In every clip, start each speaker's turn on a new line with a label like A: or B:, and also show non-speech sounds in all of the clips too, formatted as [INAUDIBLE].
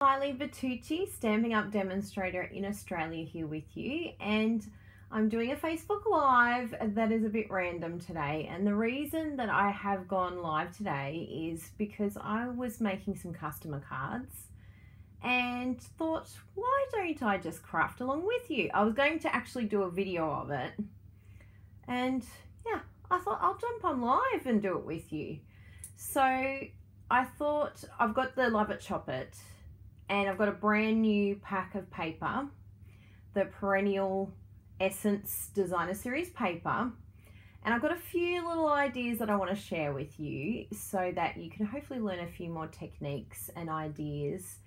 A: Kylie Bertucci, Stampin' Up demonstrator in Australia here with you. And I'm doing a Facebook Live that is a bit random today. And the reason that I have gone live today is because I was making some customer cards and thought why don't I just craft along with you? I was going to actually do a video of it. And yeah I thought I'll jump on live and do it with you. So I thought I've got the Love It Chop It and I've got a brand new pack of paper the perennial essence designer series paper and I've got a few little ideas that I want to share with you so that you can hopefully learn a few more techniques and ideas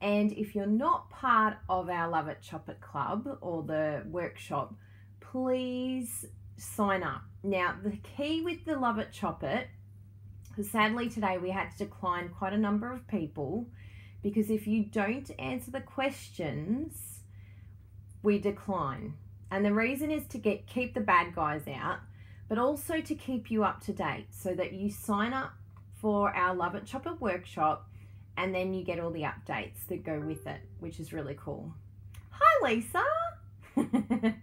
A: and if you're not part of our Love It Chop It Club or the workshop, please sign up. Now, the key with the Love It Chop It, because sadly today we had to decline quite a number of people, because if you don't answer the questions, we decline. And the reason is to get keep the bad guys out, but also to keep you up to date so that you sign up for our Love It Chop It workshop and then you get all the updates that go with it, which is really cool. Hi, Lisa. [LAUGHS]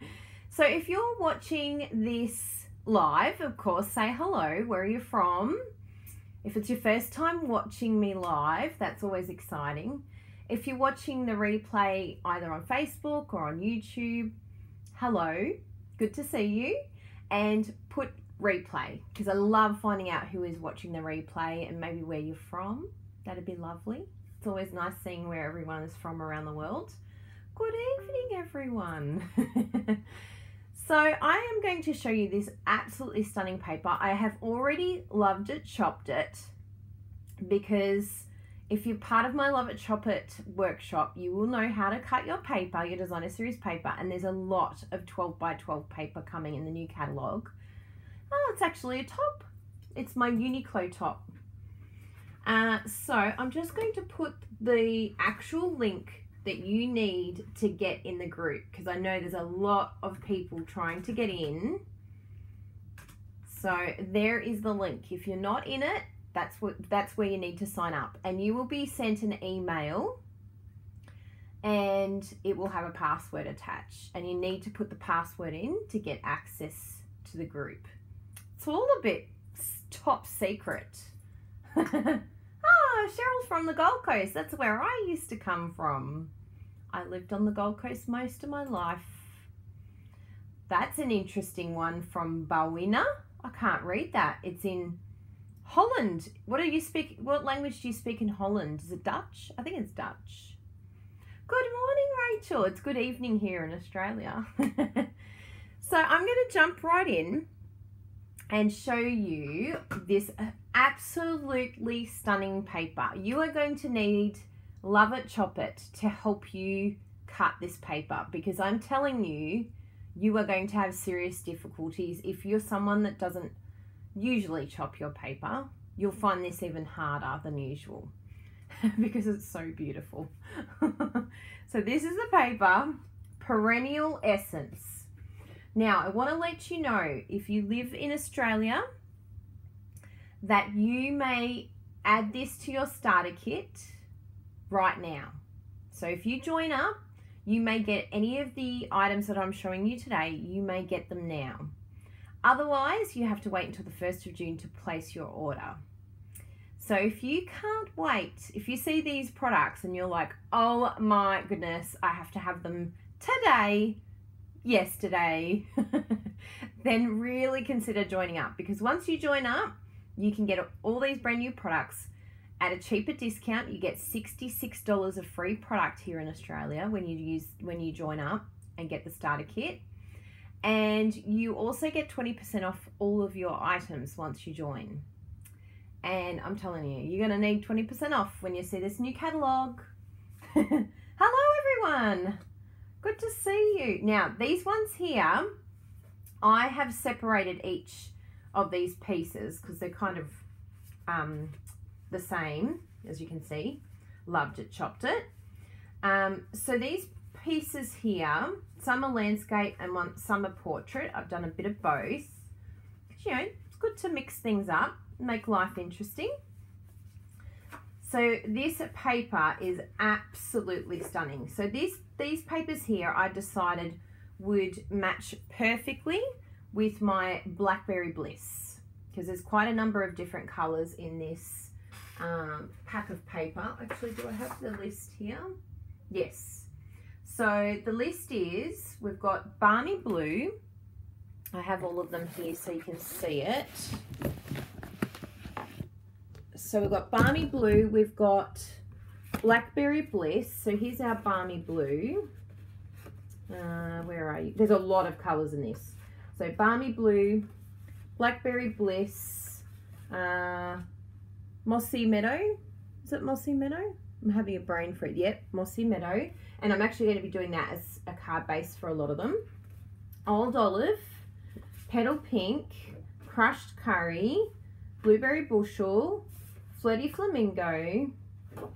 A: so if you're watching this live, of course, say hello. Where are you from? If it's your first time watching me live, that's always exciting. If you're watching the replay either on Facebook or on YouTube, hello, good to see you. And put replay because I love finding out who is watching the replay and maybe where you're from. That'd be lovely. It's always nice seeing where everyone is from around the world. Good evening, everyone. [LAUGHS] so I am going to show you this absolutely stunning paper. I have already loved it, chopped it, because if you're part of my Love It Chop It workshop, you will know how to cut your paper, your designer series paper, and there's a lot of 12 by 12 paper coming in the new catalogue. Oh, it's actually a top. It's my Uniqlo top. Uh, so I'm just going to put the actual link that you need to get in the group because I know there's a lot of people trying to get in. So there is the link. If you're not in it, that's what that's where you need to sign up and you will be sent an email and it will have a password attached and you need to put the password in to get access to the group. It's all a bit top secret. Oh, [LAUGHS] Cheryl's from the Gold Coast. That's where I used to come from. I lived on the Gold Coast most of my life. That's an interesting one from Bawina. I can't read that. It's in Holland. What do you speak? What language do you speak in Holland? Is it Dutch? I think it's Dutch. Good morning, Rachel. It's good evening here in Australia. [LAUGHS] so I'm going to jump right in and show you this absolutely stunning paper. You are going to need Love It Chop It to help you cut this paper because I'm telling you, you are going to have serious difficulties. If you're someone that doesn't usually chop your paper, you'll find this even harder than usual [LAUGHS] because it's so beautiful. [LAUGHS] so this is the paper, Perennial Essence. Now, I want to let you know if you live in Australia that you may add this to your starter kit right now. So if you join up, you may get any of the items that I'm showing you today, you may get them now. Otherwise, you have to wait until the 1st of June to place your order. So if you can't wait, if you see these products and you're like, oh my goodness, I have to have them today, yesterday, [LAUGHS] then really consider joining up because once you join up, you can get all these brand new products at a cheaper discount. You get $66 of free product here in Australia when you use when you join up and get the starter kit. And you also get 20% off all of your items once you join. And I'm telling you, you're going to need 20% off when you see this new catalogue. [LAUGHS] Hello, everyone. Good to see you. Now, these ones here, I have separated each of these pieces because they're kind of um, the same, as you can see. Loved it, chopped it. Um, so these pieces here, some are landscape and one, some are portrait. I've done a bit of both. You know, it's good to mix things up, make life interesting. So this paper is absolutely stunning. So this these papers here I decided would match perfectly with my Blackberry Bliss because there's quite a number of different colors in this um, pack of paper. Actually, do I have the list here? Yes. So the list is, we've got Balmy Blue. I have all of them here so you can see it. So we've got Balmy Blue, we've got Blackberry Bliss. So here's our Balmy Blue. Uh, where are you? There's a lot of colours in this. So Balmy Blue, Blackberry Bliss, uh, Mossy Meadow. Is it Mossy Meadow? I'm having a brain for it. Yep, Mossy Meadow. And I'm actually going to be doing that as a card base for a lot of them. Old Olive, Petal Pink, Crushed Curry, Blueberry Bushel, Flirty Flamingo.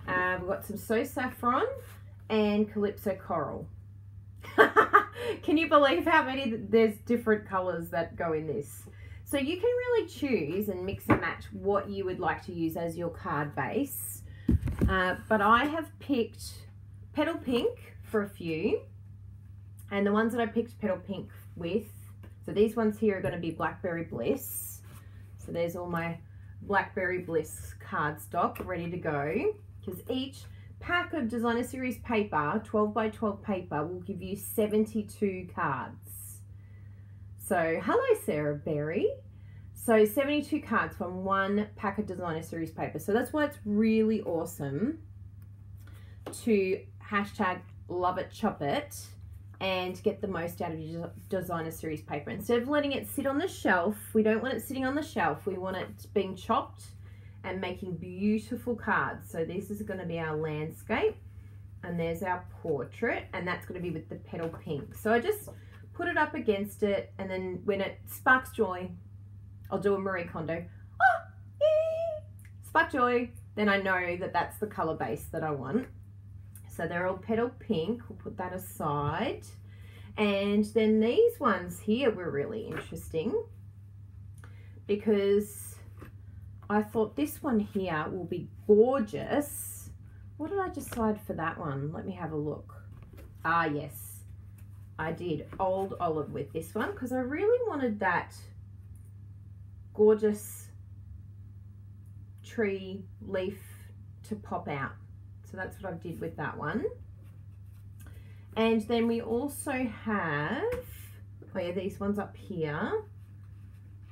A: Uh, we've got some So Saffron and Calypso Coral. [LAUGHS] can you believe how many there's different colors that go in this? So you can really choose and mix and match what you would like to use as your card base. Uh, but I have picked Petal Pink for a few. And the ones that I picked Petal Pink with, so these ones here are going to be Blackberry Bliss. So there's all my Blackberry Bliss cardstock ready to go. Because each pack of designer series paper, 12 by 12 paper, will give you 72 cards. So hello Sarah Berry. So 72 cards from one pack of designer series paper. So that's why it's really awesome to hashtag love it chop it and get the most out of your designer series paper. Instead of letting it sit on the shelf, we don't want it sitting on the shelf. We want it being chopped and making beautiful cards. So this is going to be our landscape and there's our portrait and that's going to be with the petal pink. So I just put it up against it and then when it sparks joy, I'll do a Marie Kondo. Oh, spark joy. Then I know that that's the color base that I want. So they're all petal pink. We'll put that aside. And then these ones here were really interesting because I thought this one here will be gorgeous. What did I decide for that one? Let me have a look. Ah, yes. I did Old Olive with this one because I really wanted that gorgeous tree leaf to pop out. So that's what I did with that one. And then we also have, oh yeah, these ones up here.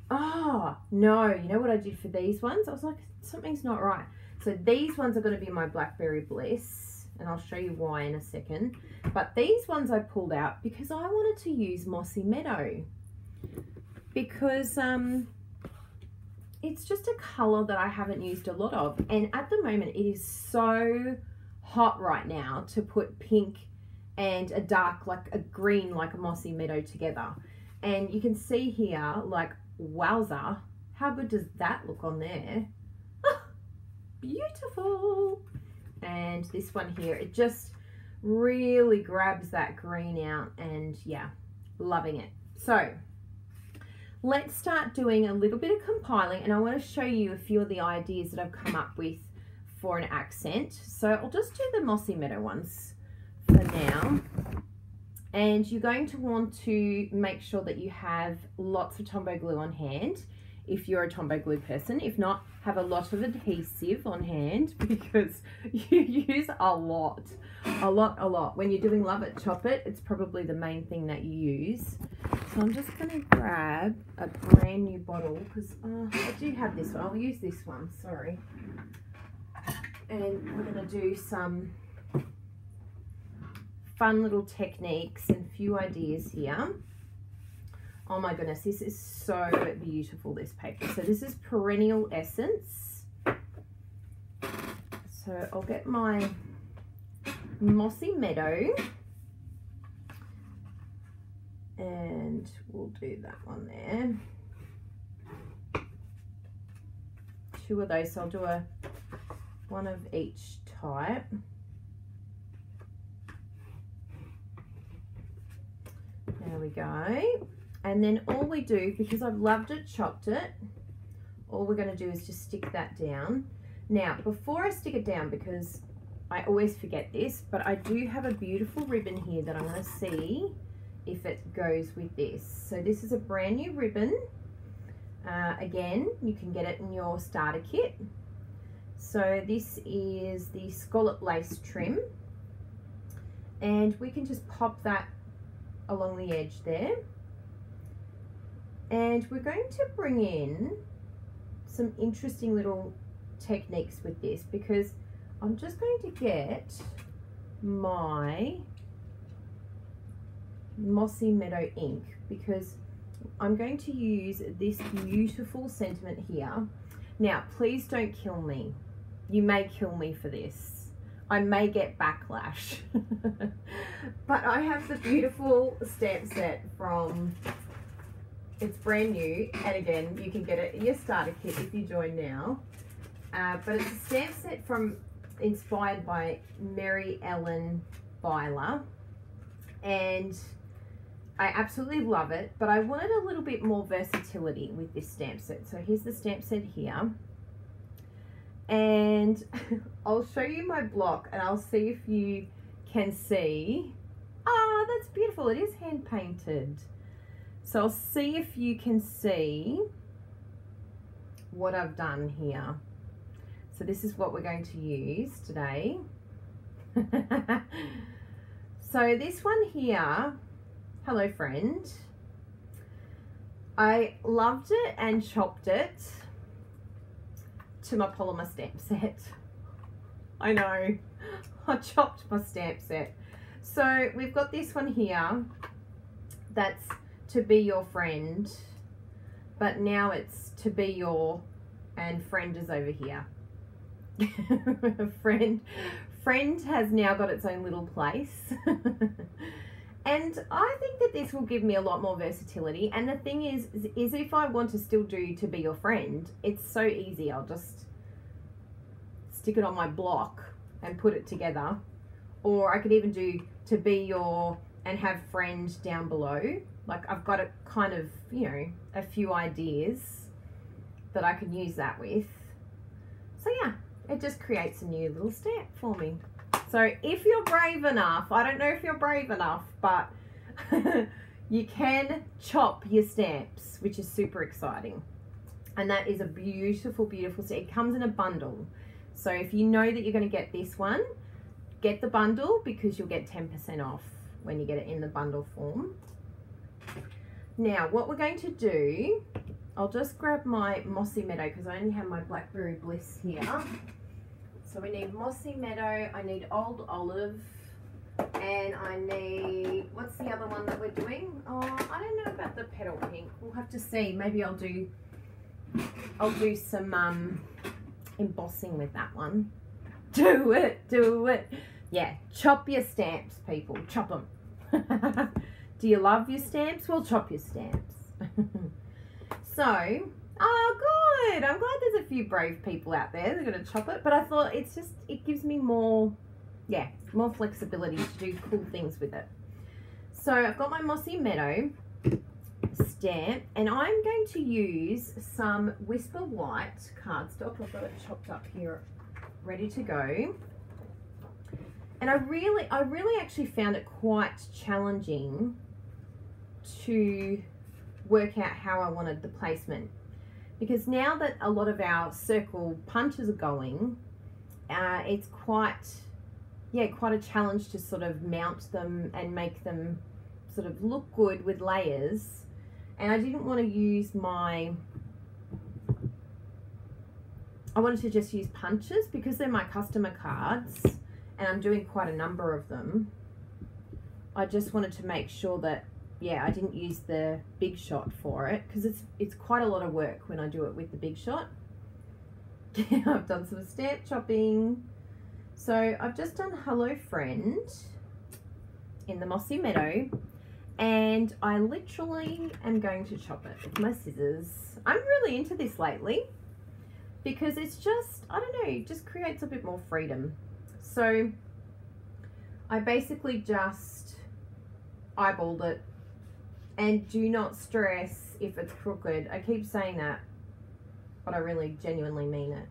A: Oh, no. You know what I did for these ones? I was like, something's not right. So these ones are going to be my Blackberry Bliss. And I'll show you why in a second. But these ones I pulled out because I wanted to use Mossy Meadow. Because um, it's just a colour that I haven't used a lot of. And at the moment, it is so hot right now to put pink and a dark, like a green, like a Mossy Meadow together. And you can see here, like Wowza. How good does that look on there? [LAUGHS] Beautiful. And this one here, it just really grabs that green out and yeah, loving it. So let's start doing a little bit of compiling and I want to show you a few of the ideas that I've come up with for an accent. So I'll just do the Mossy Meadow ones for now. And you're going to want to make sure that you have lots of Tombow glue on hand if you're a Tombow glue person. If not, have a lot of adhesive on hand [LAUGHS] because you use a lot, a lot, a lot. When you're doing Love It, Chop It, it's probably the main thing that you use. So I'm just going to grab a brand new bottle because uh, I do have this one. I'll use this one, sorry. And we're going to do some fun little techniques and few ideas here. Oh my goodness, this is so beautiful, this paper. So this is Perennial Essence. So I'll get my Mossy Meadow. And we'll do that one there. Two of those, so I'll do a one of each type. There we go. And then all we do, because I've loved it, chopped it, all we're going to do is just stick that down. Now, before I stick it down, because I always forget this, but I do have a beautiful ribbon here that I'm going to see if it goes with this. So this is a brand new ribbon. Uh, again, you can get it in your starter kit. So this is the scallop lace trim. And we can just pop that along the edge there. And we're going to bring in some interesting little techniques with this because I'm just going to get my Mossy Meadow ink because I'm going to use this beautiful sentiment here. Now, please don't kill me. You may kill me for this. I may get backlash. [LAUGHS] but I have the beautiful stamp set from, it's brand new. And again, you can get it in your starter kit if you join now. Uh, but it's a stamp set from, inspired by Mary Ellen Byler. And I absolutely love it, but I wanted a little bit more versatility with this stamp set. So here's the stamp set here. And [LAUGHS] I'll show you my block and I'll see if you can see. Ah, oh, that's beautiful. It is hand painted. So I'll see if you can see what I've done here. So this is what we're going to use today. [LAUGHS] so this one here Hello friend. I loved it and chopped it to my polymer stamp set. [LAUGHS] I know, I chopped my stamp set. So we've got this one here that's to be your friend, but now it's to be your, and friend is over here. [LAUGHS] friend, friend has now got its own little place. [LAUGHS] And I think that this will give me a lot more versatility. And the thing is, is if I want to still do to be your friend, it's so easy. I'll just stick it on my block and put it together. Or I could even do to be your and have friend down below. Like I've got a kind of, you know, a few ideas that I can use that with. So yeah, it just creates a new little stamp for me. So if you're brave enough, I don't know if you're brave enough, but [LAUGHS] you can chop your stamps, which is super exciting. And that is a beautiful, beautiful set. It comes in a bundle. So if you know that you're going to get this one, get the bundle because you'll get 10% off when you get it in the bundle form. Now, what we're going to do, I'll just grab my Mossy Meadow because I only have my Blackberry Bliss here. So we need Mossy Meadow, I need Old Olive, and I need, what's the other one that we're doing? Oh, I don't know about the petal pink. We'll have to see. Maybe I'll do, I'll do some um, embossing with that one. [LAUGHS] Do it, do it. Yeah, chop your stamps, people. Chop them. [LAUGHS] do you love your stamps? Well, chop your stamps. [LAUGHS] so, Oh, good. I'm glad there's a few brave people out there They're going to chop it. But I thought it's just, it gives me more, yeah, more flexibility to do cool things with it. So I've got my Mossy Meadow stamp and I'm going to use some Whisper White cardstock. I've got it chopped up here, ready to go. And I really, I really actually found it quite challenging to work out how I wanted the placement because now that a lot of our circle punches are going, uh, it's quite, yeah, quite a challenge to sort of mount them and make them sort of look good with layers. And I didn't want to use my, I wanted to just use punches because they're my customer cards and I'm doing quite a number of them. I just wanted to make sure that yeah, I didn't use the big shot for it because it's it's quite a lot of work when I do it with the big shot. [LAUGHS] I've done some stamp chopping. So I've just done Hello Friend in the Mossy Meadow and I literally am going to chop it with my scissors. I'm really into this lately because it's just, I don't know, just creates a bit more freedom. So I basically just eyeballed it and do not stress if it's crooked. I keep saying that, but I really genuinely mean it.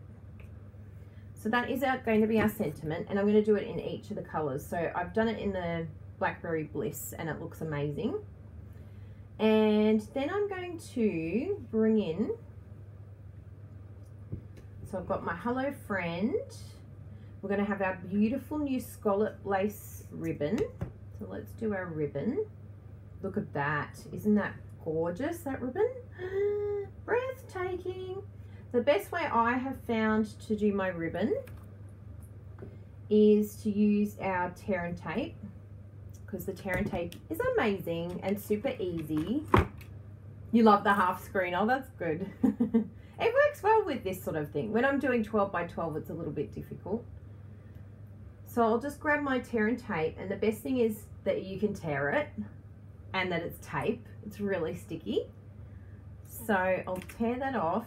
A: So that is our, going to be our sentiment and I'm going to do it in each of the colours. So I've done it in the Blackberry Bliss and it looks amazing. And then I'm going to bring in, so I've got my Hello Friend. We're going to have our beautiful new scallop lace ribbon. So let's do our ribbon. Look at that. Isn't that gorgeous, that ribbon? [GASPS] Breathtaking. The best way I have found to do my ribbon is to use our tear and tape because the tear and tape is amazing and super easy. You love the half screen. Oh, that's good. [LAUGHS] it works well with this sort of thing. When I'm doing 12 by 12, it's a little bit difficult. So I'll just grab my tear and tape and the best thing is that you can tear it and that it's tape. It's really sticky. So I'll tear that off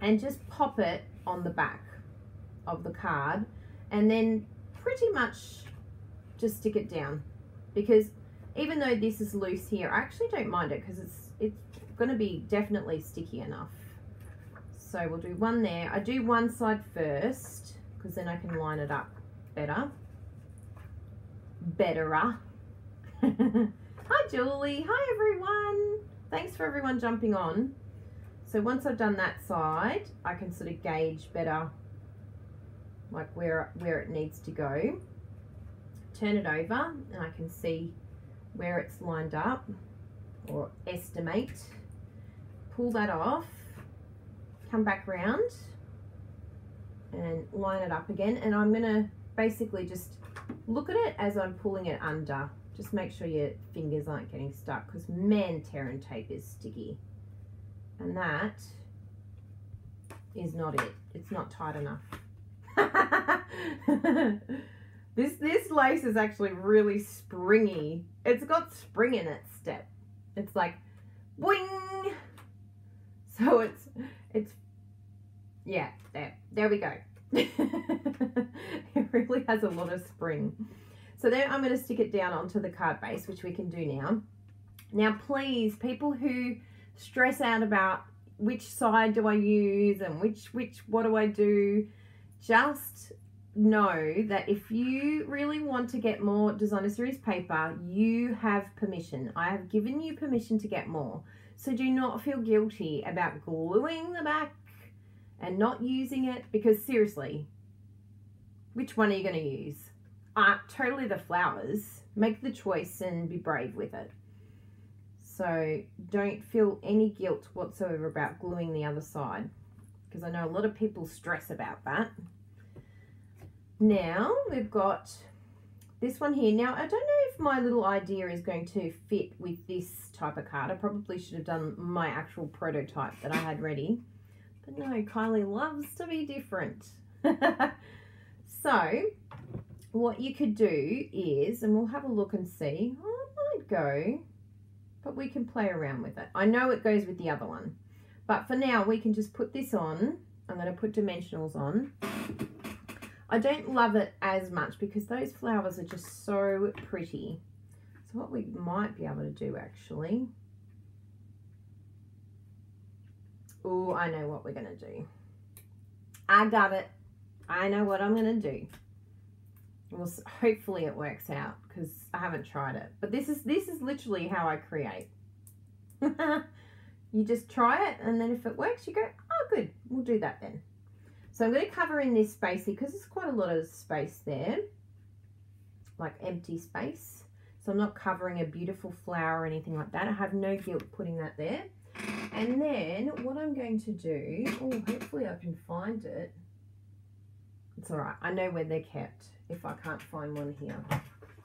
A: and just pop it on the back of the card and then pretty much just stick it down. Because even though this is loose here I actually don't mind it because it's it's going to be definitely sticky enough. So we'll do one there. I do one side first because then I can line it up better. Betterer [LAUGHS] hi Julie hi everyone thanks for everyone jumping on so once I've done that side, I can sort of gauge better like where, where it needs to go. Turn it over and I can see where it's lined up or estimate. Pull that off, come back round and line it up again. And I'm gonna basically just look at it as I'm pulling it under. Just make sure your fingers aren't getting stuck because man, tear and tape is sticky and that is not it. It's not tight enough. [LAUGHS] this this lace is actually really springy. It's got spring in its step. It's like boing. So it's it's yeah, there. There we go. [LAUGHS] it really has a lot of spring. So then I'm going to stick it down onto the card base, which we can do now. Now, please, people who stress out about which side do I use and which which what do I do just know that if you really want to get more designer series paper you have permission. I have given you permission to get more. So do not feel guilty about gluing the back and not using it because seriously which one are you going to use uh, totally the flowers make the choice and be brave with it so don't feel any guilt whatsoever about gluing the other side because I know a lot of people stress about that. Now we've got this one here. Now I don't know if my little idea is going to fit with this type of card. I probably should have done my actual prototype that I had ready. But no, Kylie loves to be different. [LAUGHS] so what you could do is, and we'll have a look and see, oh, I might go but we can play around with it. I know it goes with the other one, but for now we can just put this on. I'm going to put dimensionals on. I don't love it as much because those flowers are just so pretty. So what we might be able to do actually. Oh, I know what we're going to do. I got it. I know what I'm going to do. Well, hopefully it works out because I haven't tried it. But this is this is literally how I create. [LAUGHS] you just try it and then if it works you go, oh good, we'll do that then. So I'm going to cover in this space here because there's quite a lot of space there, like empty space. So I'm not covering a beautiful flower or anything like that. I have no guilt putting that there. And then what I'm going to do, oh, hopefully I can find it. It's all right. I know where they're kept if I can't find one here.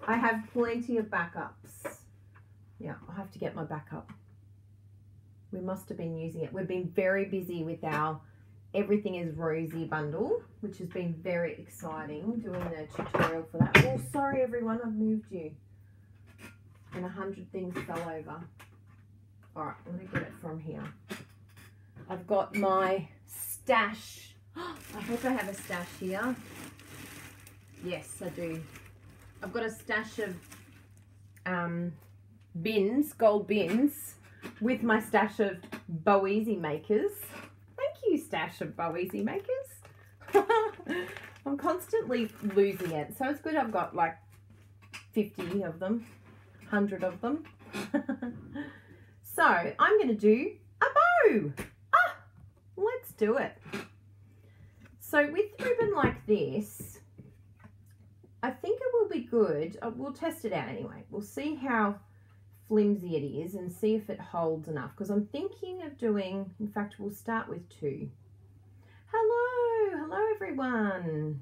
A: I have plenty of backups. Yeah, I'll have to get my backup. We must have been using it. We've been very busy with our Everything is Rosy bundle, which has been very exciting doing the tutorial for that. Oh, sorry everyone, I've moved you. And a hundred things fell over. All right, let me get it from here. I've got my stash. [GASPS] I hope I have a stash here. Yes, I do. I've got a stash of um, bins, gold bins, with my stash of Bow Easy makers. Thank you, stash of Bow Easy makers. [LAUGHS] I'm constantly losing it. So it's good I've got like 50 of them, 100 of them. [LAUGHS] so I'm going to do a bow. Ah, let's do it. So with ribbon like this, I think it will be good. Uh, we'll test it out anyway. We'll see how flimsy it is and see if it holds enough because I'm thinking of doing, in fact, we'll start with two. Hello, hello everyone.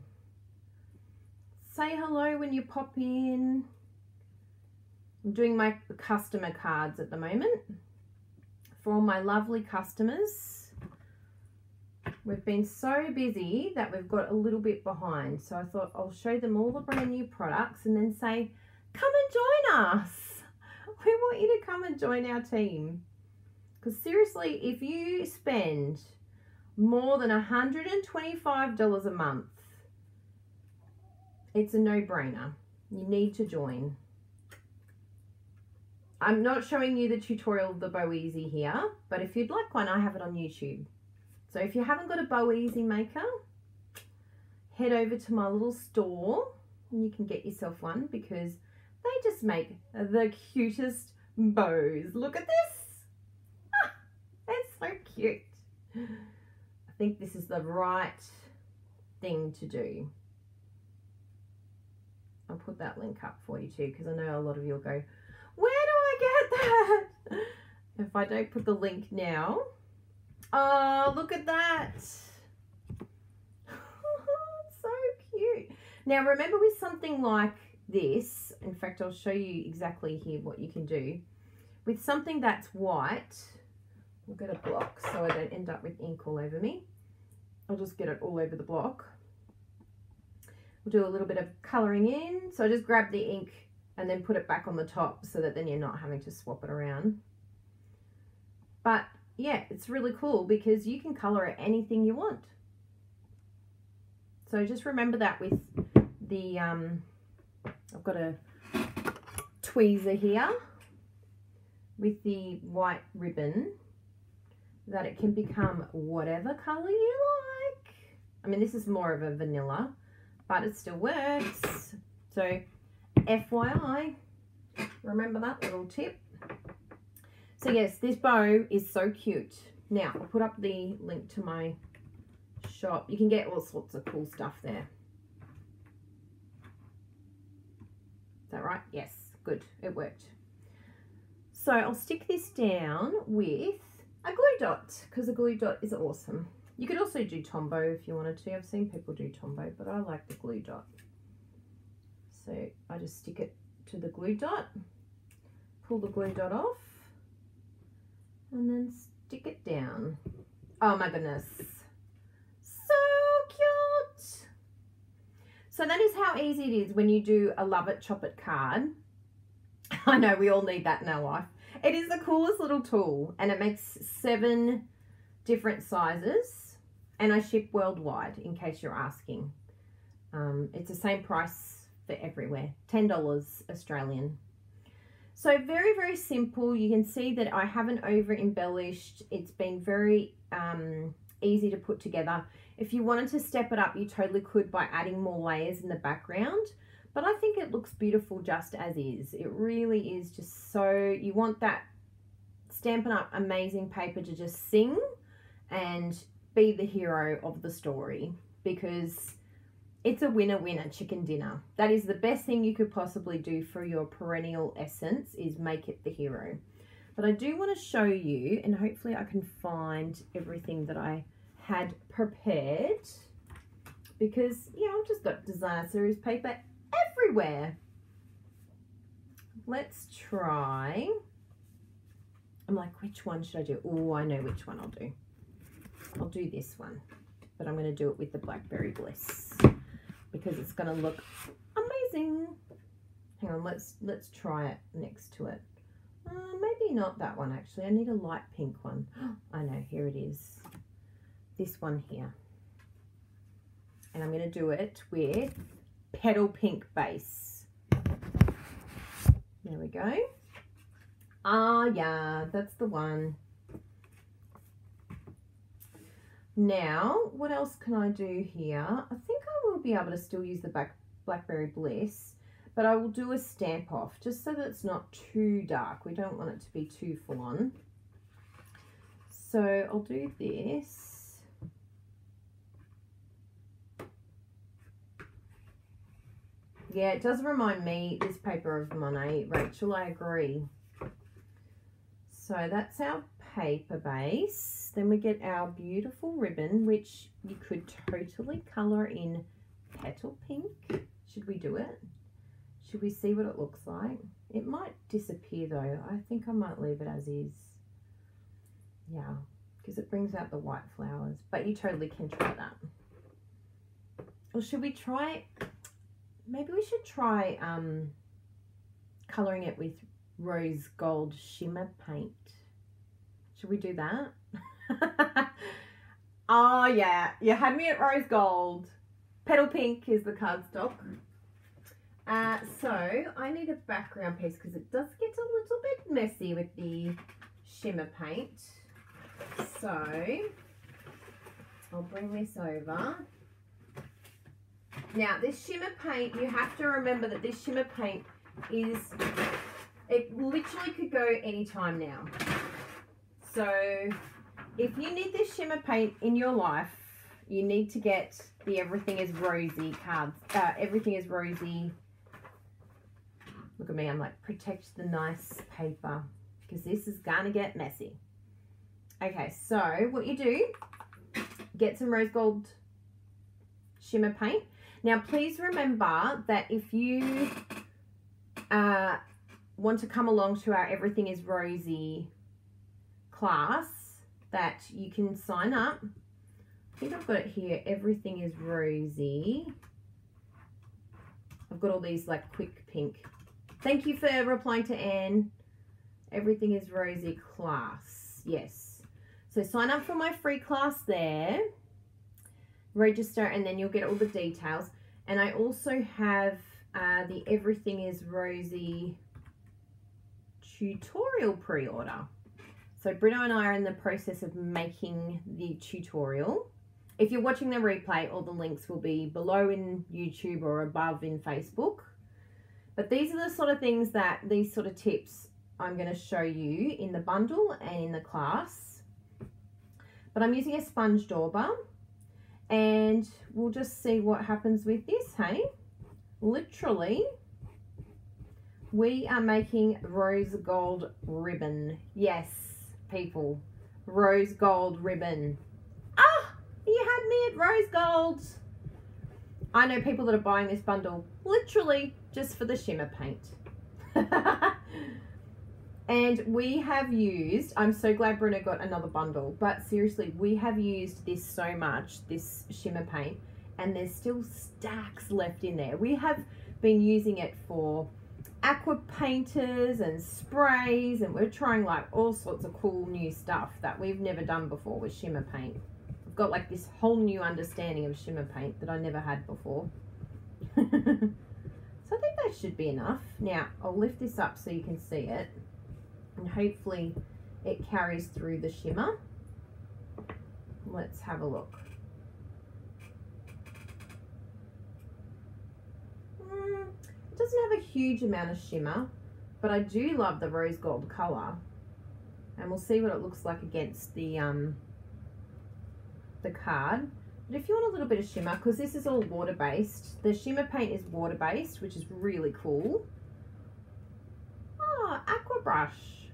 A: Say hello when you pop in. I'm doing my customer cards at the moment for all my lovely customers. We've been so busy that we've got a little bit behind. So I thought I'll show them all the brand new products and then say, come and join us. [LAUGHS] We want you to come and join our team. Because seriously, if you spend more than $125 a month, it's a no-brainer. You need to join. I'm not showing you the tutorial of the Bow Easy here, but if you'd like one, I have it on YouTube. So if you haven't got a Bow Easy maker, head over to my little store and you can get yourself one because they just make the cutest bows. Look at this. Ah, it's so cute. I think this is the right thing to do. I'll put that link up for you too because I know a lot of you will go, where do I get that? [LAUGHS] If I don't put the link now. Oh, look at that. [LAUGHS] so cute. Now remember with something like this, in fact, I'll show you exactly here what you can do. With something that's white, we'll get a block so I don't end up with ink all over me. I'll just get it all over the block. We'll do a little bit of colouring in. So I just grab the ink and then put it back on the top so that then you're not having to swap it around. But yeah, it's really cool because you can colour it anything you want. So just remember that with the, um, I've got a tweezer here with the white ribbon that it can become whatever colour you like. I mean, this is more of a vanilla, but it still works. So FYI, remember that little tip. So yes, this bow is so cute. Now, I'll put up the link to my shop. You can get all sorts of cool stuff there. Is that right? Yes, good, it worked. So I'll stick this down with a glue dot because a glue dot is awesome. You could also do Tombow if you wanted to. I've seen people do Tombow, but I like the glue dot. So I just stick it to the glue dot, pull the glue dot off, and then stick it down. Oh my goodness. So cute. So that is how easy it is when you do a love it, chop it card. [LAUGHS] I know we all need that in our life. It is the coolest little tool and it makes seven different sizes and I ship worldwide in case you're asking. Um, it's the same price for everywhere, $10 Australian. So very, very simple. You can see that I haven't over embellished. It's been very um, easy to put together. If you wanted to step it up, you totally could by adding more layers in the background. But I think it looks beautiful just as is. It really is just so, you want that Stampin' Up! amazing paper to just sing and be the hero of the story because it's a winner winner chicken dinner. That is the best thing you could possibly do for your perennial essence is make it the hero. But I do want to show you and hopefully I can find everything that I had prepared because yeah I've just got designer series paper everywhere. Let's try. I'm like, which one should I do? Oh, I know which one I'll do. I'll do this one, but I'm going to do it with the Blackberry Bliss because it's going to look amazing. Hang on, let's let's try it next to it. Uh, maybe not that one actually. I need a light pink one. [GASPS] I know, here it is. This one here. And I'm going to do it with petal pink base. There we go. Ah, yeah, that's the one. Now, what else can I do here? I think I will be able to still use the back Blackberry Bliss, but I will do a stamp off just so that it's not too dark. We don't want it to be too full on. So I'll do this. Yeah, it does remind me, this paper of Monet. Rachel, I agree. So that's our paper base. Then we get our beautiful ribbon, which you could totally colour in petal pink. Should we do it? Should we see what it looks like? It might disappear though. I think I might leave it as is. Yeah, because it brings out the white flowers. But you totally can try that. Or should we try, maybe we should try um, colouring it with rose gold shimmer paint. Should we do that? oh [LAUGHS] yeah, you had me at rose gold. Petal pink is the cardstock. Uh, so I need a background piece because it does get a little bit messy with the shimmer paint. So I'll bring this over. Now this shimmer paint, you have to remember that this shimmer paint is, it literally could go anytime now. So if you need this shimmer paint in your life, you need to get the Everything is Rosy cards. Uh, Everything is Rosy. Look at me, I'm like, protect the nice paper because this is going to get messy. Okay, so what you do, get some rose gold shimmer paint. Now, please remember that if you uh, want to come along to our Everything is Rosy class, that you can sign up I think I've got it here. Everything is rosy. I've got all these like quick pink. Thank you for replying to Anne. Everything is rosy class. Yes. So sign up for my free class there. Register and then you'll get all the details. And I also have uh, the Everything is Rosy tutorial pre-order. So Bruno and I are in the process of making the tutorial. If you're watching the replay, all the links will be below in YouTube or above in Facebook. But these are the sort of things that, these sort of tips I'm going to show you in the bundle and in the class. But I'm using a sponge dauber and we'll just see what happens with this, hey? Literally, we are making rose gold ribbon. Yes, people, rose gold ribbon. Ah, you had me at rose gold. I know people that are buying this bundle literally just for the shimmer paint. [LAUGHS] and we have used, I'm so glad Bruno got another bundle, but seriously, we have used this so much, this shimmer paint, and there's still stacks left in there. We have been using it for aqua painters and sprays, and we're trying like all sorts of cool new stuff that we've never done before with shimmer paint I've got like this whole new understanding of shimmer paint that I never had before. [LAUGHS] so I think that should be enough. Now I'll lift this up so you can see it and hopefully it carries through the shimmer. Let's have a look. Mm, it doesn't have a huge amount of shimmer, but I do love the rose gold colour. And we'll see what it looks like against the um, the card. But if you want a little bit of shimmer, because this is all water-based, the shimmer paint is water-based, which is really cool. Oh, aqua brush.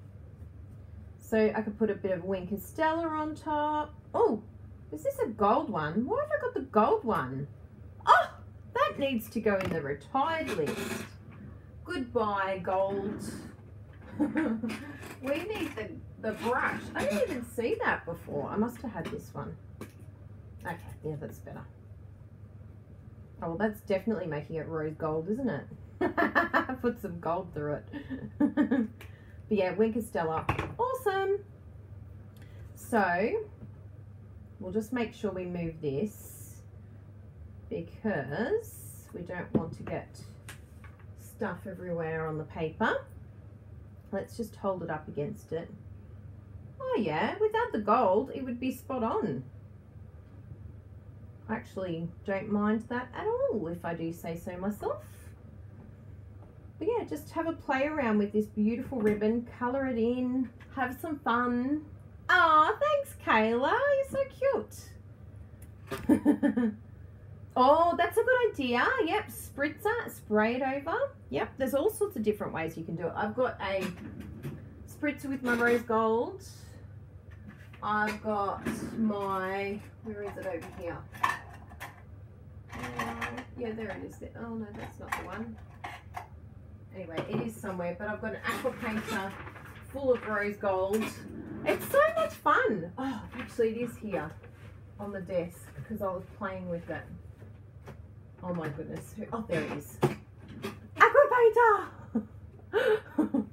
A: So I could put a bit of Wink Stella on top. Oh, is this a gold one? Why have I got the gold one? That needs to go in the retired list. Goodbye, gold. [LAUGHS] we need the, the brush. I didn't even see that before. I must have had this one. Okay, yeah, that's better. Oh, well, that's definitely making it rose gold, isn't it? [LAUGHS] Put some gold through it. [LAUGHS] but yeah, Wink Stella, awesome. So, we'll just make sure we move this because we don't want to get stuff everywhere on the paper. Let's just hold it up against it. Oh yeah, without the gold, it would be spot on. I actually don't mind that at all if I do say so myself. But yeah, just have a play around with this beautiful ribbon, colour it in, have some fun. Oh, thanks Kayla, you're so cute. [LAUGHS] oh, that's a good idea. Yep, spritzer, spray it over. Yep, there's all sorts of different ways you can do it. I've got a spritzer with my rose gold. I've got my, where is it over here? Uh, yeah, there it is. Oh no, that's not the one. Anyway, it is somewhere, but I've got an aqua painter full of rose gold. It's so much fun. Oh, actually it is here on the desk because I was playing with it. Oh my goodness. Oh, there it is. Aqua [LAUGHS]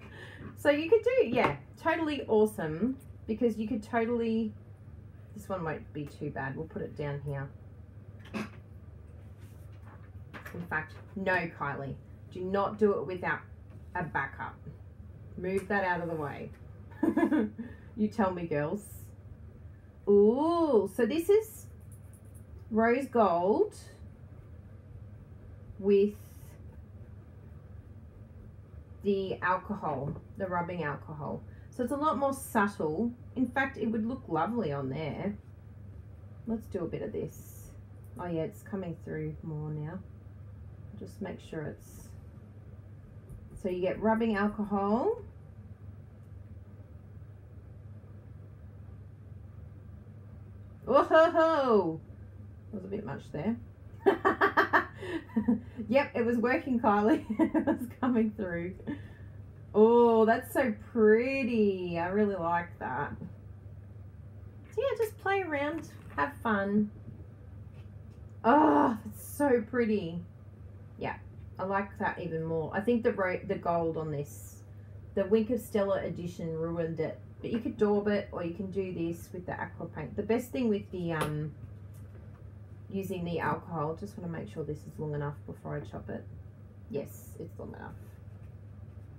A: so you could do, yeah, totally awesome because you could totally, this one won't be too bad. We'll put it down here. In fact, no, Kylie, do not do it without a backup. Move that out of the way. [LAUGHS] you tell me, girls. Ooh, so this is rose gold with the alcohol, the rubbing alcohol. So it's a lot more subtle. In fact, it would look lovely on there. Let's do a bit of this. Oh yeah, it's coming through more now. Just make sure it's... So you get rubbing alcohol. Oh ho ho! That was a bit much there. [LAUGHS] [LAUGHS] yep, it was working, Kylie. [LAUGHS] it was coming through. Oh, that's so pretty. I really like that. So yeah, just play around, have fun. Oh, it's so pretty. Yeah, I like that even more. I think the the gold on this, the Wink of Stella edition ruined it. But you could daub it or you can do this with the aqua paint. The best thing with the um using the alcohol, just want to make sure this is long enough before I chop it. Yes, it's long enough.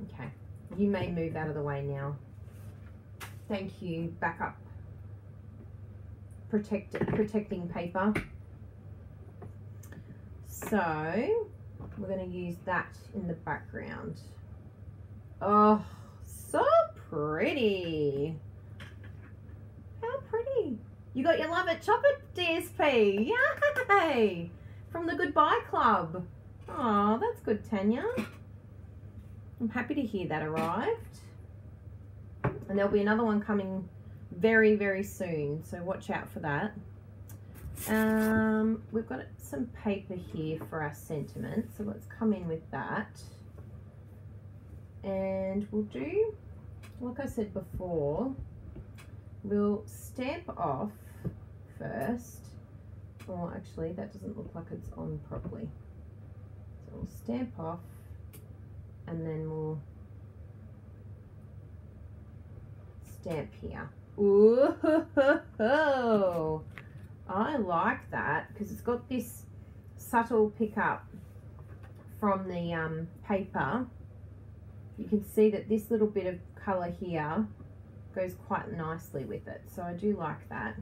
A: Okay. You may move out of the way now. Thank you. Backup. Protect, protecting paper. So, we're going to use that in the background. Oh, so pretty. How pretty. You got your Love It Chop It DSP. Yay! From the Goodbye Club. Oh, that's good, Tanya. I'm happy to hear that arrived. And there'll be another one coming very, very soon. So watch out for that. Um, we've got some paper here for our sentiment. So let's come in with that. And we'll do, like I said before, we'll stamp off first. Well, actually, that doesn't look like it's on properly. So we'll stamp off and then we'll stamp here. Ooh, I like that because it's got this subtle pickup from the um, paper. You can see that this little bit of colour here goes quite nicely with it. So I do like that.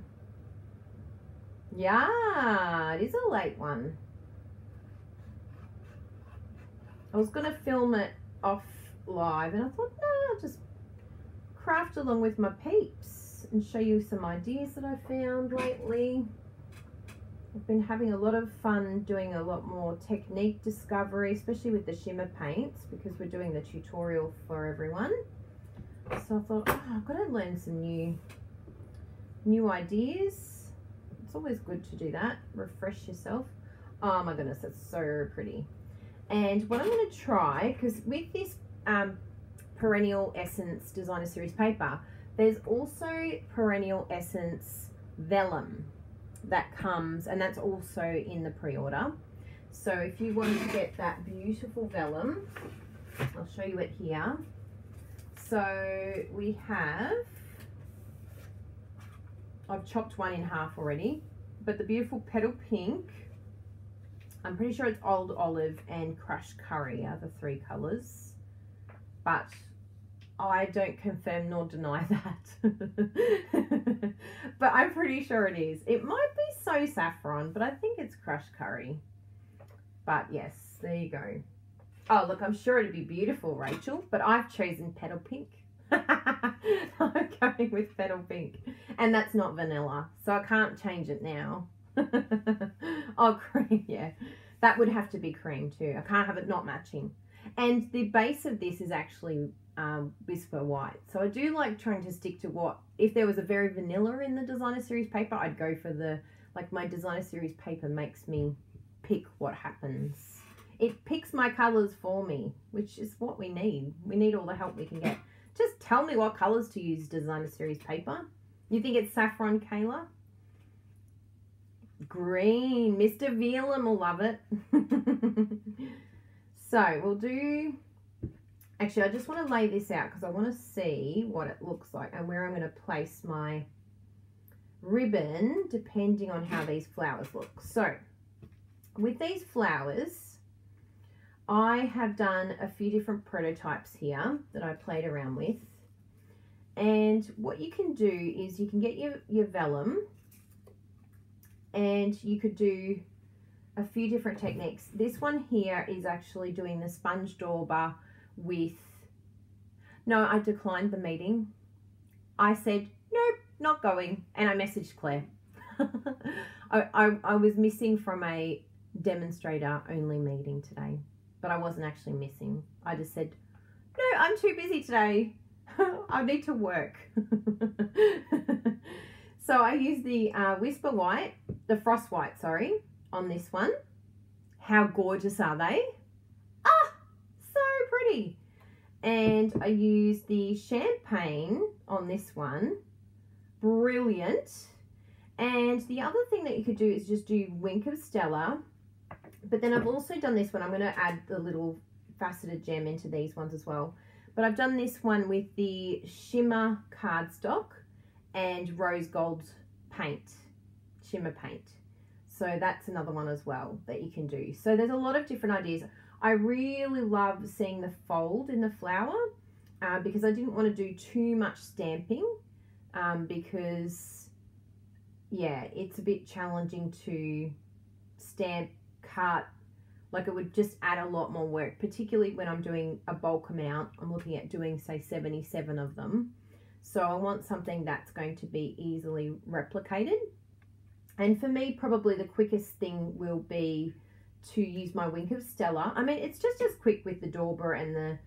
A: Yeah, it is a late one. I was going to film it off live and I thought, no, I'll just craft along with my peeps and show you some ideas that I found lately. I've been having a lot of fun doing a lot more technique discovery, especially with the shimmer paints because we're doing the tutorial for everyone. So I thought, oh, I've got to learn some new, new ideas. It's always good to do that. Refresh yourself. Oh my goodness, that's so pretty. And what I'm going to try, because with this um, Perennial Essence Designer Series paper, there's also Perennial Essence Vellum that comes, and that's also in the pre-order. So if you want to get that beautiful vellum, I'll show you it here. So we have, I've chopped one in half already, but the beautiful petal pink, I'm pretty sure it's Old Olive and Crushed Curry are the three colours. But I don't confirm nor deny [LAUGHS] that. but I'm pretty sure it is. It might be so saffron, but I think it's crushed curry. But yes, there you go. Oh, look, I'm sure it'd be beautiful, Rachel, but I've chosen petal pink. [LAUGHS] I'm going with petal pink. And that's not vanilla, so I can't change it now. [LAUGHS] oh, cream, yeah. That would have to be cream too. I can't have it not matching. And the base of this is actually um, Whisper White. So I do like trying to stick to what, if there was a very vanilla in the designer series paper, I'd go for the, like my designer series paper makes me pick what happens. It picks my colours for me, which is what we need. We need all the help we can get. Just tell me what colours to use designer series paper. You think it's saffron, Kayla? Green. Mr. Vealum will love it. [LAUGHS] so we'll do Actually, I just want to lay this out because I want to see what it looks like and where I'm going to place my ribbon depending on how these flowers look. So, with these flowers, I have done a few different prototypes here that I played around with. And what you can do is you can get your, your vellum and you could do a few different techniques. This one here is actually doing the sponge dauber with, no, I declined the meeting. I said, nope, not going. And I messaged Claire. [LAUGHS] I, I, I was missing from a demonstrator only meeting today, but I wasn't actually missing. I just said, no, I'm too busy today. [LAUGHS] I need to work. [LAUGHS] so I used the uh, Whisper White, the Frost White, sorry, on this one. How gorgeous are they? Ah, so pretty. And I use the champagne on this one. Brilliant. And the other thing that you could do is just do Wink of Stella. But then I've also done this one. I'm going to add the little faceted gem into these ones as well. But I've done this one with the shimmer cardstock and rose gold paint, shimmer paint. So that's another one as well that you can do. So there's a lot of different ideas. I really love seeing the fold in the flower uh, because I didn't want to do too much stamping um, because, yeah, it's a bit challenging to stamp, cut, like it would just add a lot more work, particularly when I'm doing a bulk amount. I'm looking at doing, say, 77 of them. So I want something that's going to be easily replicated. And for me, probably the quickest thing will be to use my Wink of Stella. I mean, it's just as quick with the Dauber and the,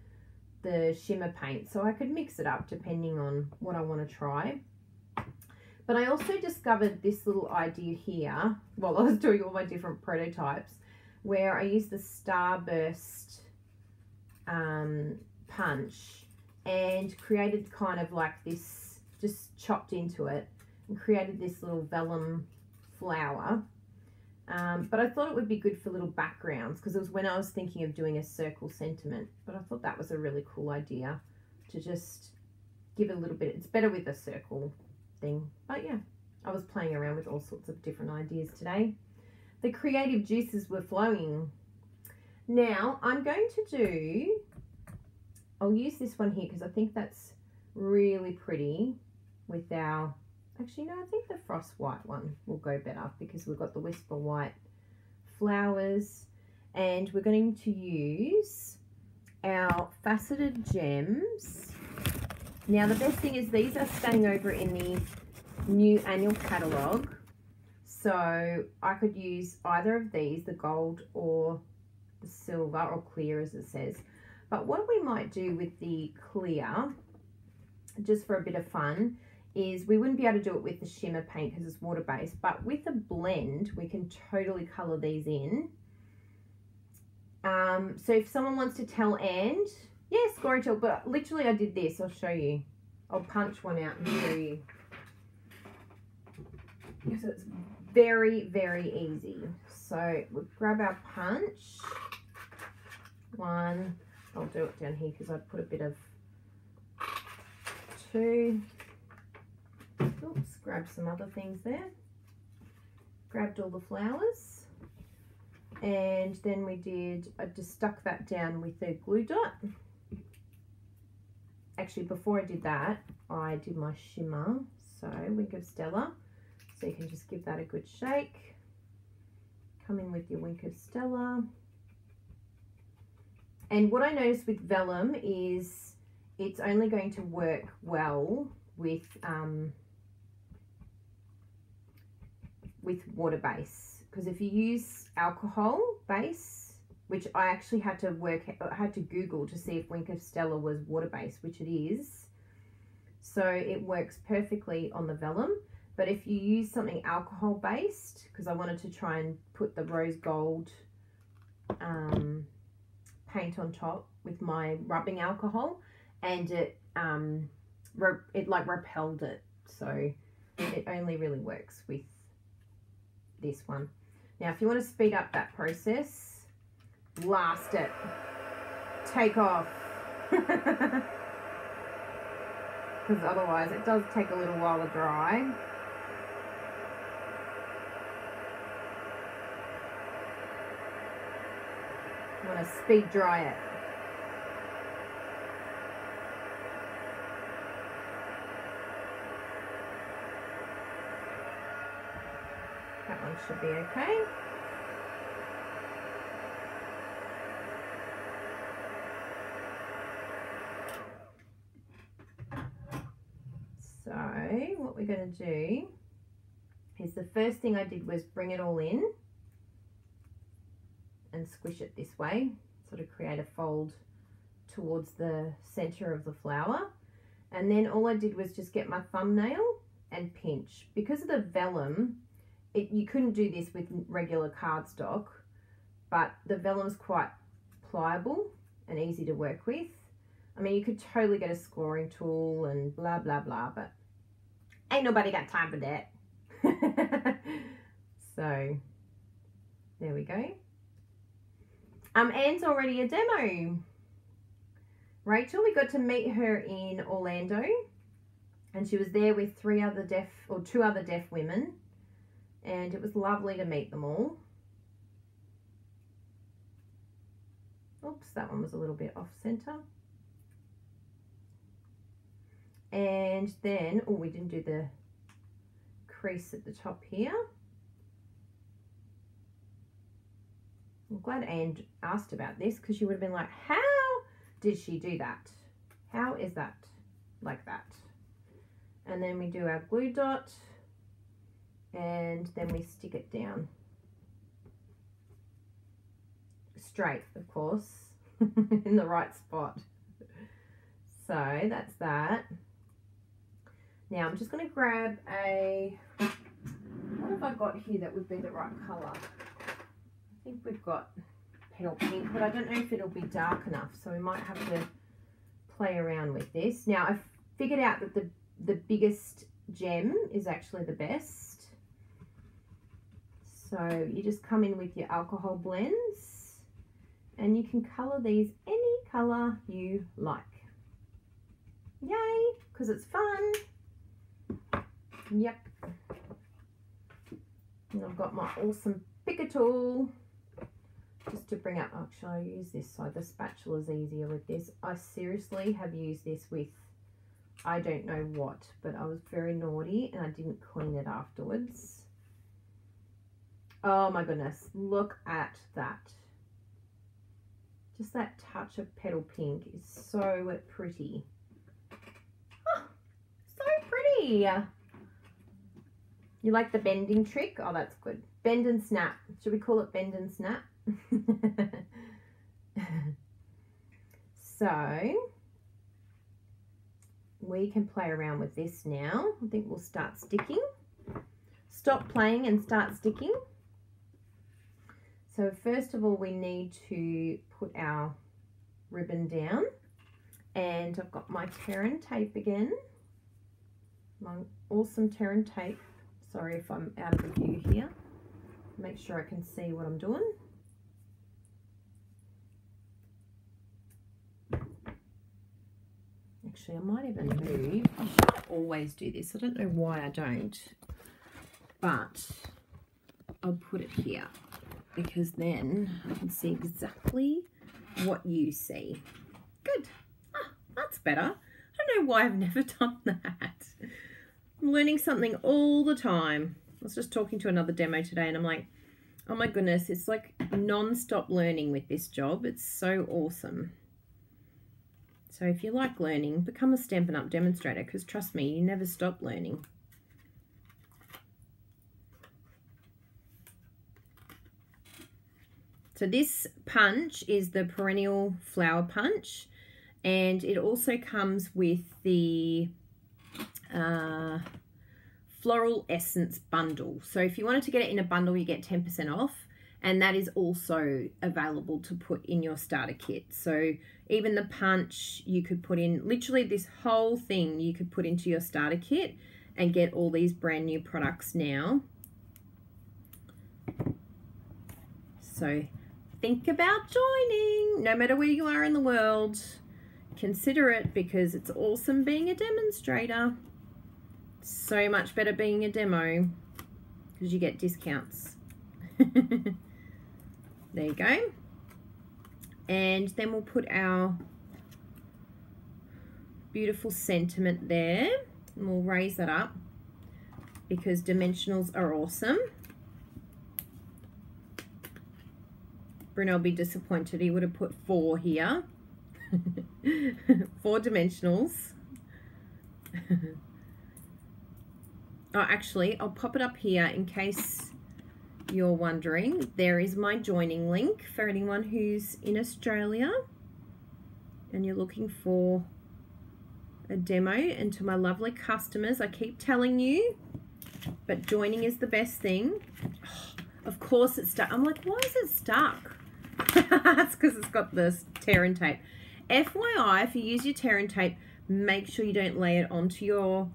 A: the shimmer paint, so I could mix it up depending on what I want to try. But I also discovered this little idea here while I was doing all my different prototypes where I used the Starburst um, punch and created kind of like this, just chopped into it and created this little vellum flower um, but I thought it would be good for little backgrounds because it was when I was thinking of doing a circle sentiment. But I thought that was a really cool idea to just give a little bit. It's better with a circle thing. But yeah, I was playing around with all sorts of different ideas today. The creative juices were flowing. Now I'm going to do, I'll use this one here because I think that's really pretty with our Actually, no, I think the frost white one will go better because we've got the whisper white flowers and we're going to use our faceted gems. Now the best thing is these are staying over in the new annual catalogue. So I could use either of these, the gold or the silver or clear as it says. But what we might do with the clear, just for a bit of fun, is we wouldn't be able to do it with the shimmer paint because it's water based, but with a blend, we can totally color these in. Um, so if someone wants to tell and, yes, glory but literally I did this, I'll show you. I'll punch one out and show you. So it's very, very easy. So we'll grab our punch. One, I'll do it down here because I put a bit of two, Oops, grabbed some other things there. Grabbed all the flowers. And then we did, I just stuck that down with the glue dot. actually before I did that, I did my shimmer. So Wink of Stella. So you can just give that a good shake. Come in with your Wink of Stella. And what I noticed with vellum is it's only going to work well with um, with water base because if you use alcohol base which I actually had to work I had to google to see if Wink of Stella was water based which it is so it works perfectly on the vellum but if you use something alcohol based because I wanted to try and put the rose gold um, paint on top with my rubbing alcohol and it um, it like repelled it. So it only really works with this one. Now if you want to speed up that process blast it. Take off. [LAUGHS] Because otherwise it does take a little while to dry Want to speed dry it That one should be okay. So what we're going to do is the first thing I did was bring it all in and squish it this way, sort of create a fold towards the center of the flower. And then all I did was just get my thumbnail and pinch. Because of the vellum, it, you couldn't do this with regular cardstock, but the vellum's quite pliable and easy to work with. I mean, you could totally get a scoring tool and blah, blah, blah, but ain't nobody got time for that. [LAUGHS] so, there we go. Um, Anne's already a demo. Rachel, we got to meet her in Orlando and she was there with three other deaf or two other deaf women and it was lovely to meet them all. Oops, that one was a little bit off center. And then, oh, we didn't do the crease at the top here. I'm glad Anne asked about this because she would have been like, how did she do that? How is that like that? And then we do our glue dot and then we stick it down straight of course [LAUGHS] in the right spot so that's that now I'm just going to grab a what have I got here that would be the right colour think we've got petal pink but I don't know if it'll be dark enough so we might have to play around with this now I've figured out that the the biggest gem is actually the best so you just come in with your alcohol blends and you can colour these any colour you like. Yay, because it's fun. Yep. And I've got my awesome picker tool just to bring up, oh, actually I use this side, the spatula is easier with this. I seriously have used this with I don't know what, but I was very naughty and I didn't clean it afterwards. Oh my goodness, look at that. Just that touch of petal pink is so pretty. Oh, so pretty. You like the bending trick? Oh, that's good. Bend and snap. Should we call it bend and snap? [LAUGHS] so, we can play around with this now. I think we'll start sticking. Stop playing and start sticking. So first of all, we need to put our ribbon down and I've got my tear and tape again, my awesome tear and tape. Sorry if I'm out of the view here. Make sure I can see what I'm doing. Actually, I might even move. I should always do this. I don't know why I don't, but I'll put it here because then I can see exactly what you see. Good. Ah, that's better. I don't know why I've never [LAUGHS] done that. I'm learning something all the time. I was just talking to another demo today and I'm like, oh my goodness, it's like non-stop learning with this job. It's so awesome. So if you like learning, become a Stampin' Up! demonstrator because trust me, you never stop learning. So this punch is the perennial flower punch and it also comes with the uh, floral essence bundle. So if you wanted to get it in a bundle, you get 10% off and that is also available to put in your starter kit. So even the punch you could put in, literally this whole thing you could put into your starter kit and get all these brand new products now. So think about joining, no matter where you are in the world. Consider it because it's awesome being a demonstrator. So much better being a demo because you get discounts. [LAUGHS] there you go. And then we'll put our beautiful sentiment there. And we'll raise that up because dimensionals are awesome. Bruno will be disappointed. He would have put four here. [LAUGHS] four dimensionals. [LAUGHS] oh, actually, I'll pop it up here in case you're wondering. There is my joining link for anyone who's in Australia and you're looking for a demo. And to my lovely customers, I keep telling you, but joining is the best thing. Oh, [GASPS] of course it's stuck. I'm like, why is it stuck? [LAUGHS] That's because it's got this tear and tape. FYI, if you use your tear and tape, make sure you don't lay it onto your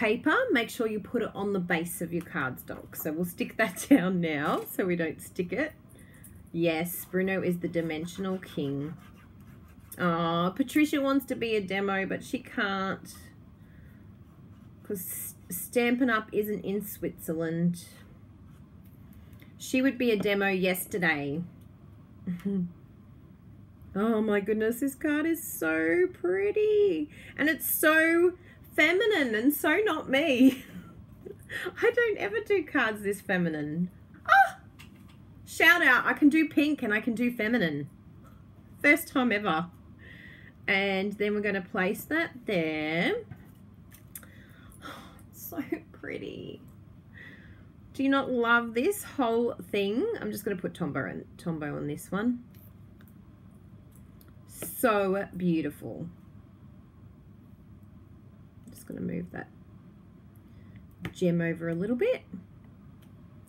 A: paper. Make sure you put it on the base of your cardstock. So we'll stick that [LAUGHS] down now so we don't stick it. Yes, Bruno is the dimensional king. Oh, Patricia wants to be a demo, but she can't. Because Stampin' Up! isn't in Switzerland. She would be a demo yesterday. [LAUGHS] oh my goodness, this card is so pretty. And it's so feminine and so not me. [LAUGHS] I don't ever do cards this feminine. Ah! Shout out, I can do pink and I can do feminine. First time ever. And then we're going to place that there. [SIGHS] so pretty. Do you not love this whole thing? I'm just going to put Tombow on, Tombow on this one. So beautiful. Going to move that gem over a little bit.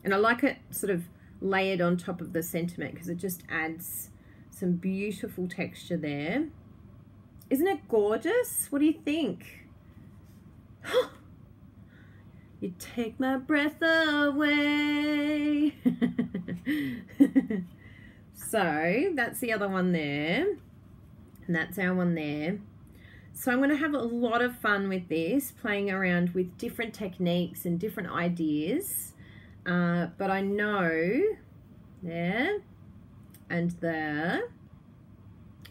A: And I like it sort of layered on top of the sentiment because it just adds some beautiful texture there. Isn't it gorgeous? What do you think? [GASPS] You take my breath away. [LAUGHS] so that's the other one there. And that's our one there. So I'm going to have a lot of fun with this, playing around with different techniques and different ideas. Uh, but I know there and there,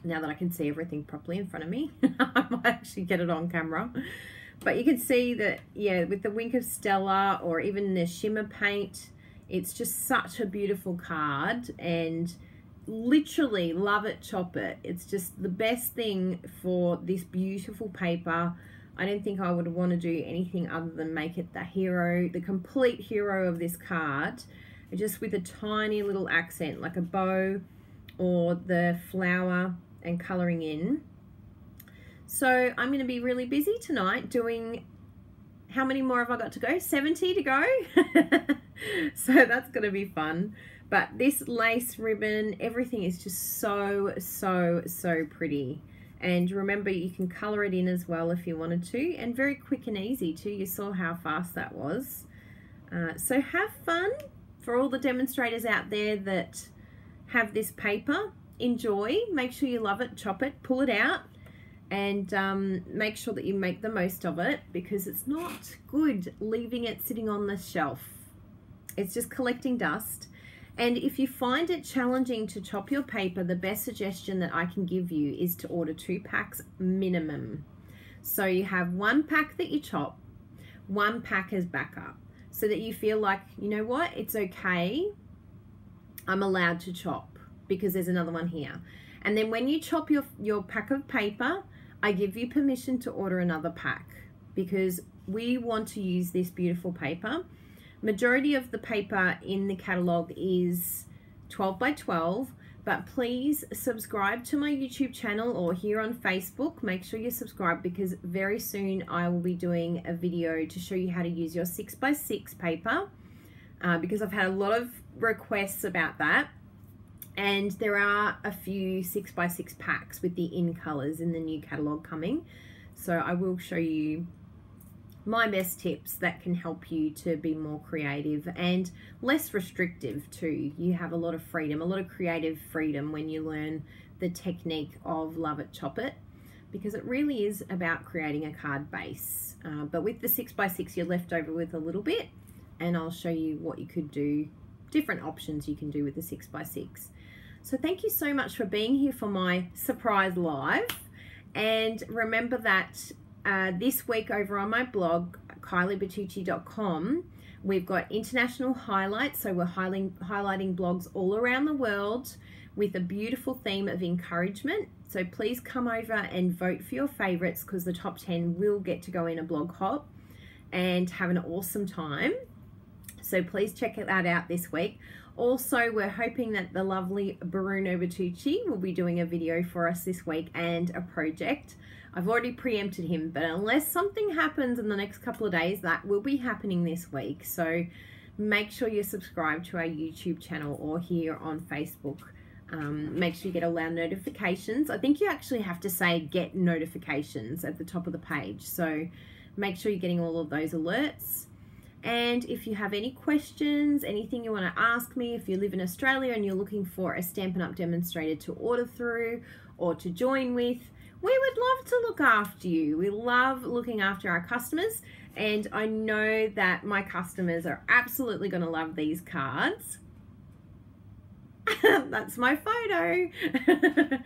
A: now that I can see everything properly in front of me, [LAUGHS] I might actually get it on camera. But you can see that, yeah, with the Wink of Stella or even the shimmer paint, it's just such a beautiful card and literally love it, chop it. It's just the best thing for this beautiful paper. I don't think I would want to do anything other than make it the hero, the complete hero of this card, just with a tiny little accent like a bow or the flower and colouring in. So I'm going to be really busy tonight doing, how many more have I got to go? 70 to go. [LAUGHS] so that's going to be fun. But this lace ribbon, everything is just so, so, so pretty. And remember, you can colour it in as well if you wanted to. And very quick and easy too. You saw how fast that was. Uh, so have fun for all the demonstrators out there that have this paper. Enjoy. Make sure you love it. Chop it. Pull it out and um, make sure that you make the most of it because it's not good leaving it sitting on the shelf. It's just collecting dust. And if you find it challenging to chop your paper, the best suggestion that I can give you is to order two packs minimum. So you have one pack that you chop, one pack as backup, so that you feel like, you know what, it's okay. I'm allowed to chop because there's another one here. And then when you chop your, your pack of paper, I give you permission to order another pack because we want to use this beautiful paper. Majority of the paper in the catalog is 12 by 12 but please subscribe to my YouTube channel or here on Facebook. Make sure you subscribe because very soon I will be doing a video to show you how to use your 6x6 paper uh, because I've had a lot of requests about that. And there are a few 6x6 packs with the in colors in the new catalog coming. So I will show you my best tips that can help you to be more creative and less restrictive too. You have a lot of freedom, a lot of creative freedom when you learn the technique of Love It Chop It because it really is about creating a card base. Uh, but with the 6x6 you're left over with a little bit and I'll show you what you could do, different options you can do with the 6x6. So thank you so much for being here for my surprise live. And remember that uh, this week over on my blog, kyliebertucci.com, we've got international highlights. So we're highlighting, highlighting blogs all around the world with a beautiful theme of encouragement. So please come over and vote for your favorites because the top 10 will get to go in a blog hop and have an awesome time. So please check that out this week. Also, we're hoping that the lovely Bruno Bertucci will be doing a video for us this week and a project. I've already preempted him, but unless something happens in the next couple of days, that will be happening this week. So make sure you subscribe to our YouTube channel or here on Facebook. Um, make sure you get all our notifications. I think you actually have to say get notifications at the top of the page. So make sure you're getting all of those alerts. And if you have any questions, anything you want to ask me, if you live in Australia and you're looking for a Stampin' Up! demonstrator to order through or to join with, we would love to look after you. We love looking after our customers, and I know that my customers are absolutely going to love these cards. [LAUGHS] That's my photo. [LAUGHS]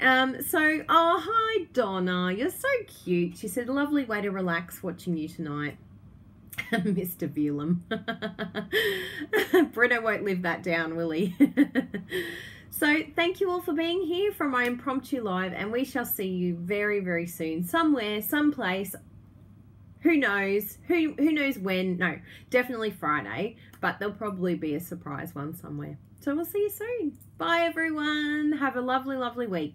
A: um, so, oh, hi, Donna. You're so cute. She said, lovely way to relax watching you tonight. Mr. Velam. Bruno won't live that down, will he? [LAUGHS] So thank you all for being here from my impromptu live and we shall see you very, very soon. Somewhere, someplace, who knows, who, who knows when, no, definitely Friday, but there'll probably be a surprise one somewhere. So we'll see you soon. Bye everyone. Have a lovely, lovely week.